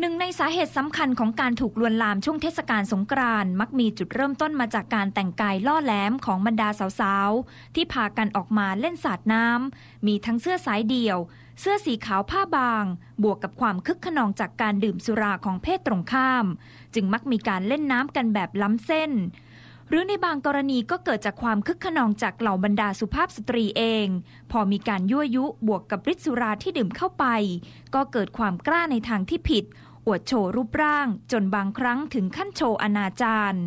หนึ่งในสาเหตุสำคัญของการถูกลวนลามช่วงเทศกาลสงกรานต์มักมีจุดเริ่มต้นมาจากการแต่งกายล่อแหลมของบรรดาสาวๆ ที่พากันออกมาเล่นสาดน้ำ มีทั้งเสื้อสายเดี่ยว เสื้อสีขาวผ้าบาง บวกกับความคึกขนองจากการดื่มสุราของเพศตรงข้าม จึงมักมีการเล่นน้ำกันแบบล้ำเส้น หรือในบางกรณีก็เกิดจากความคึกขนองจากเหล่าบรรดาสุภาพสตรีเอง พอมีการยั่วยุบวกกับฤทธิ์สุราที่ดื่มเข้าไป ก็เกิดความกล้าในทางที่ผิด อวดโชว์รูปร่าง จนบางครั้งถึงขั้นโชว์อนาจาร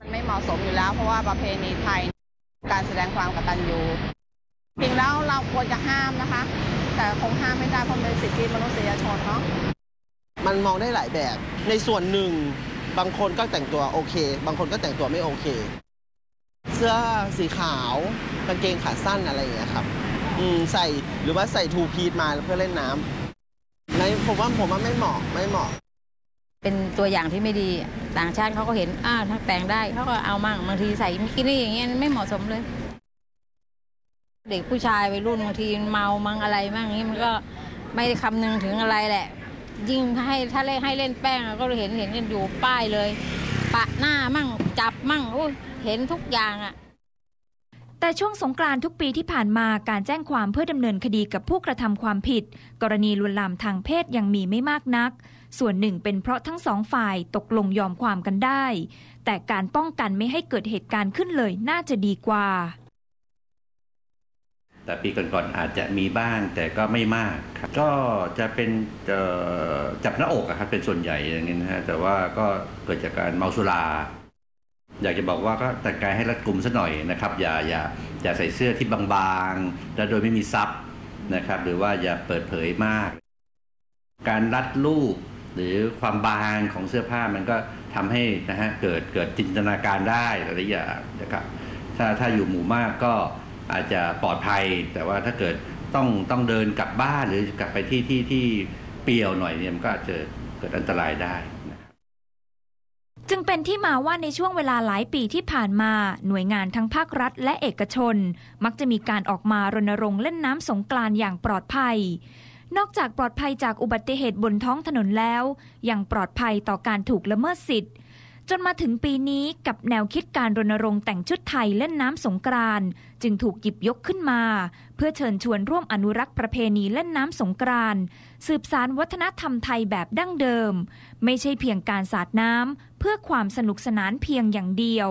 มันไม่เหมาะสมอยู่แล้ว เพราะว่าประเพณีไทยการแสดงความกตัญญูจริงแล้วเราควรจะห้ามนะคะ แต่คงห้ามไม่ได้เพราะเป็นสิทธิมนุษยชนเนาะมันมองได้หลายแบบในส่วนหนึ่ง บางคนก็แต่งตัวโอเค บางคนก็แต่งตัวไม่โอเค เสื้อสีขาวกางเกงขาสั้นอะไรอย่างเงี้ยครับอืมใส่หรือว่าใส่ทูพีทมาเพื่อเล่นน้ำในผมว่าผมว่าไม่เหมาะไม่เหมาะ เป็นตัวอย่างที่ไม่ดีต่างชาติเขาก็เห็นอ้าวถ้าแต่งได้เขาก็เอามั่งบางทีใส่มิกินี่อย่างเงี้ยไม่เหมาะสมเลย เด็กผู้ชายวัยรุ่นบางทีเมามั่งอะไรมั่งอย่างงี้มันก็ไม่ได้คำนึงถึงอะไรแหละ ยิ่งให้ถ้าเล่นให้เล่นแป้งก็เห็นเห็นกันอยู่ป้ายเลย ปะหน้ามั่งจับมั่งอ้เห็นทุกอย่างอะแต่ช่วงสงกรานต์ทุกปีที่ผ่านมาการแจ้งความเพื่อดำเนินคดีกับผู้กระทำความผิด กรณีลวนลามทางเพศยังมีไม่มากนัก ส่วนหนึ่งเป็นเพราะทั้งสองฝ่ายตกลงยอมความกันได้ แต่การป้องกันไม่ให้เกิดเหตุการณ์ขึ้นเลยน่าจะดีกว่า แต่ปีก่อนๆอาจจะมีบ้างแต่ก็ไม่มากครับก็จะเป็นจับหน้าอกครับเป็นส่วนใหญ่อย่างนี้นะฮะแต่ว่าก็เกิดจากการเมาสุรา อยากจะบอกว่าก็แต่งกายให้รัดกุมซะหน่อยนะครับ อย่าอย่าอย่าใส่เสื้อที่บางๆ และโดยไม่มีซับนะครับ หรือว่าอย่าเปิดเผยมาก การรัดรูปหรือความบางของเสื้อผ้ามันก็ทำให้นะฮะเกิดเกิดจินตนาการได้หลายอย่างนะครับถ้าถ้าอยู่หมู่มากก็ อาจจะปลอดภัย แต่ว่าถ้าเกิดต้องต้องเดินกลับบ้านหรือกลับไปที่ที่ที่เปี่ยวหน่อยเนี่ยมันก็อาจจะเกิดอันตรายได้นะจึงเป็นที่มาว่าในช่วงเวลาหลายปีที่ผ่านมา หน่วยงานทั้งภาครัฐและเอกชน มักจะมีการออกมารณรงค์เล่นน้ำสงกรานอย่างปลอดภัย นอกจากปลอดภัยจากอุบัติเหตุบนท้องถนนแล้ว ยังปลอดภัยต่อการถูกละเมิดสิทธิ์ จนมาถึงปีนี้กับแนวคิดการรณรงค์แต่งชุดไทยเล่นน้ำสงกรานต์จึงถูกหยิบยกขึ้นมา เพื่อเชิญชวนร่วมอนุรักษ์ประเพณีเล่นน้ำสงกรานต์สืบสารวัฒนธรรมไทยแบบดั้งเดิม ไม่ใช่เพียงการสาดน้ำเพื่อความสนุกสนานเพียงอย่างเดียว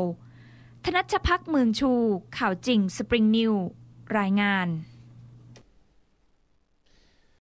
ธนัชพักเมืองชู ข่าวจริงสปริงนิวรายงาน